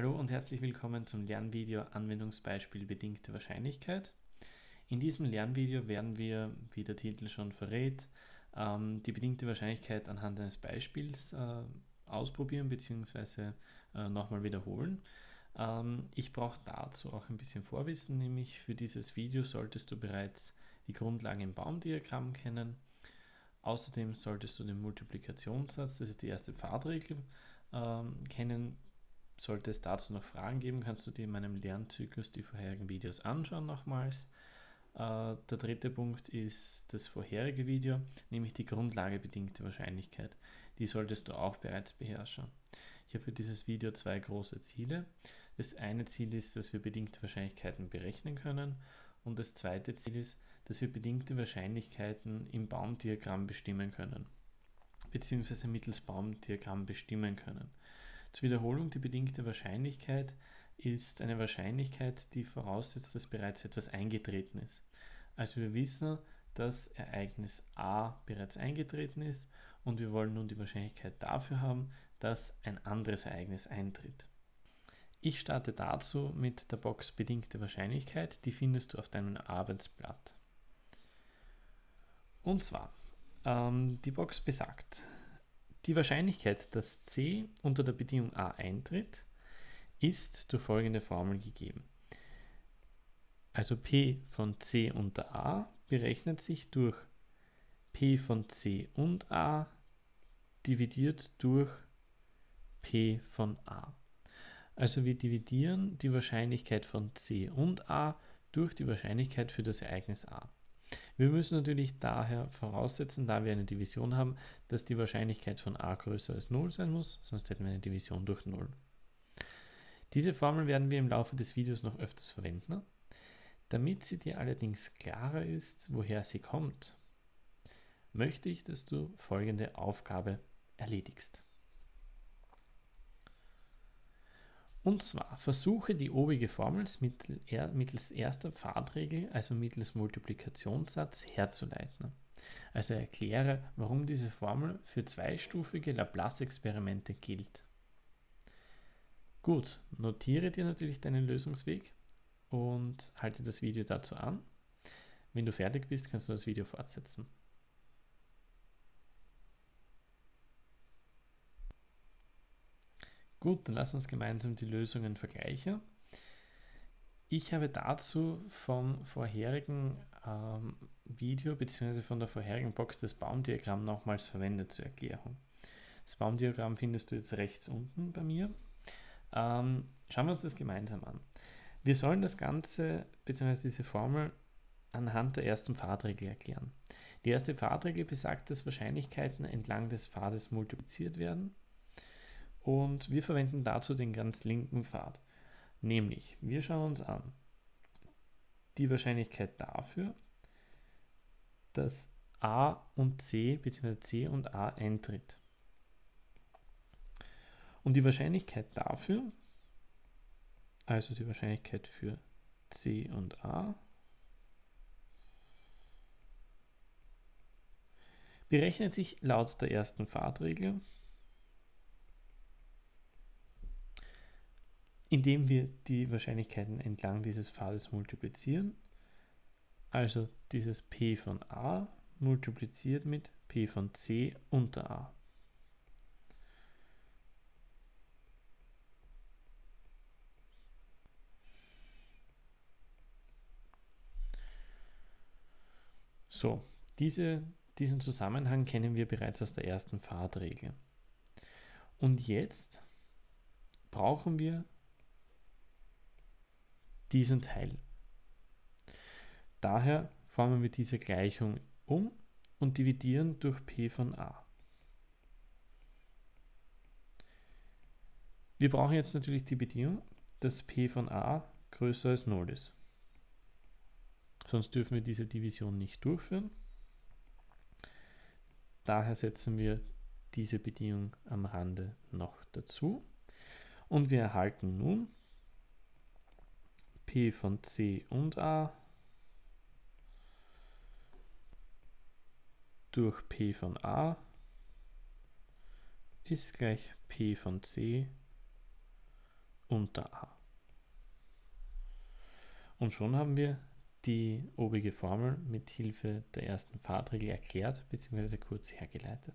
Hallo und herzlich willkommen zum Lernvideo Anwendungsbeispiel bedingte Wahrscheinlichkeit. In diesem Lernvideo werden wir, wie der Titel schon verrät, ähm, die bedingte Wahrscheinlichkeit anhand eines Beispiels äh, ausprobieren bzw. Äh, nochmal wiederholen. Ähm, ich brauche dazu auch ein bisschen Vorwissen, nämlich für dieses Video solltest du bereits die Grundlagen im Baumdiagramm kennen. Außerdem solltest du den Multiplikationssatz, das ist die erste Pfadregel, ähm, kennen sollte es dazu noch Fragen geben, kannst du dir in meinem Lernzyklus die vorherigen Videos anschauen nochmals. Äh, der dritte Punkt ist das vorherige Video, nämlich die grundlagebedingte Wahrscheinlichkeit. Die solltest du auch bereits beherrschen. Ich habe für dieses Video zwei große Ziele. Das eine Ziel ist, dass wir bedingte Wahrscheinlichkeiten berechnen können und das zweite Ziel ist, dass wir bedingte Wahrscheinlichkeiten im Baumdiagramm bestimmen können, beziehungsweise mittels Baumdiagramm bestimmen können. Zur Wiederholung, die bedingte Wahrscheinlichkeit ist eine Wahrscheinlichkeit, die voraussetzt, dass bereits etwas eingetreten ist. Also wir wissen, dass Ereignis A bereits eingetreten ist und wir wollen nun die Wahrscheinlichkeit dafür haben, dass ein anderes Ereignis eintritt. Ich starte dazu mit der Box bedingte Wahrscheinlichkeit, die findest du auf deinem Arbeitsblatt. Und zwar, ähm, die Box besagt, die Wahrscheinlichkeit, dass C unter der Bedingung A eintritt, ist durch folgende Formel gegeben. Also P von C unter A berechnet sich durch P von C und A dividiert durch P von A. Also wir dividieren die Wahrscheinlichkeit von C und A durch die Wahrscheinlichkeit für das Ereignis A. Wir müssen natürlich daher voraussetzen, da wir eine Division haben, dass die Wahrscheinlichkeit von a größer als 0 sein muss, sonst hätten wir eine Division durch 0. Diese Formel werden wir im Laufe des Videos noch öfters verwenden. Damit sie dir allerdings klarer ist, woher sie kommt, möchte ich, dass du folgende Aufgabe erledigst. Und zwar versuche die obige Formel mittels erster Pfadregel, also mittels Multiplikationssatz, herzuleiten. Also erkläre, warum diese Formel für zweistufige Laplace-Experimente gilt. Gut, notiere dir natürlich deinen Lösungsweg und halte das Video dazu an. Wenn du fertig bist, kannst du das Video fortsetzen. Gut, dann lass uns gemeinsam die Lösungen vergleichen. Ich habe dazu vom vorherigen ähm, Video bzw. von der vorherigen Box das Baumdiagramm nochmals verwendet zur Erklärung. Das Baumdiagramm findest du jetzt rechts unten bei mir. Ähm, schauen wir uns das gemeinsam an. Wir sollen das Ganze bzw. diese Formel anhand der ersten Pfadregel erklären. Die erste Pfadregel besagt, dass Wahrscheinlichkeiten entlang des Pfades multipliziert werden und wir verwenden dazu den ganz linken Pfad. Nämlich, wir schauen uns an die Wahrscheinlichkeit dafür, dass A und C bzw. C und A eintritt. Und die Wahrscheinlichkeit dafür, also die Wahrscheinlichkeit für C und A, berechnet sich laut der ersten Pfadregel indem wir die Wahrscheinlichkeiten entlang dieses Pfades multiplizieren. Also dieses p von a multipliziert mit p von c unter a. So, diese, diesen Zusammenhang kennen wir bereits aus der ersten Pfadregel. Und jetzt brauchen wir diesen Teil. Daher formen wir diese Gleichung um und dividieren durch p von a. Wir brauchen jetzt natürlich die Bedingung, dass p von a größer als 0 ist. Sonst dürfen wir diese Division nicht durchführen. Daher setzen wir diese Bedingung am Rande noch dazu. Und wir erhalten nun P von C und A durch P von A ist gleich P von C unter a. Und schon haben wir die obige Formel mit Hilfe der ersten Fahrtregel erklärt bzw. kurz hergeleitet.